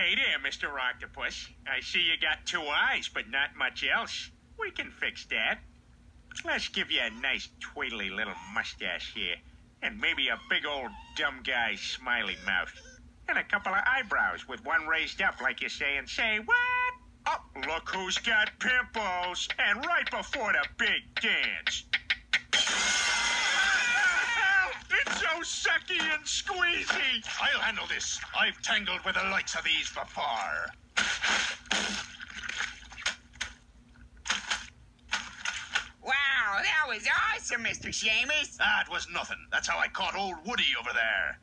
Hey there, Mr. Octopus. I see you got two eyes, but not much else. We can fix that. Let's give you a nice twiddly little mustache here. And maybe a big old dumb guy smiley mouth. And a couple of eyebrows with one raised up like you're saying, say what? Oh, look who's got pimples. And right before the big dance. So sucky and squeezy. I'll handle this. I've tangled with the likes of these before. Wow, that was awesome, Mr. Seamus. That was nothing. That's how I caught old Woody over there.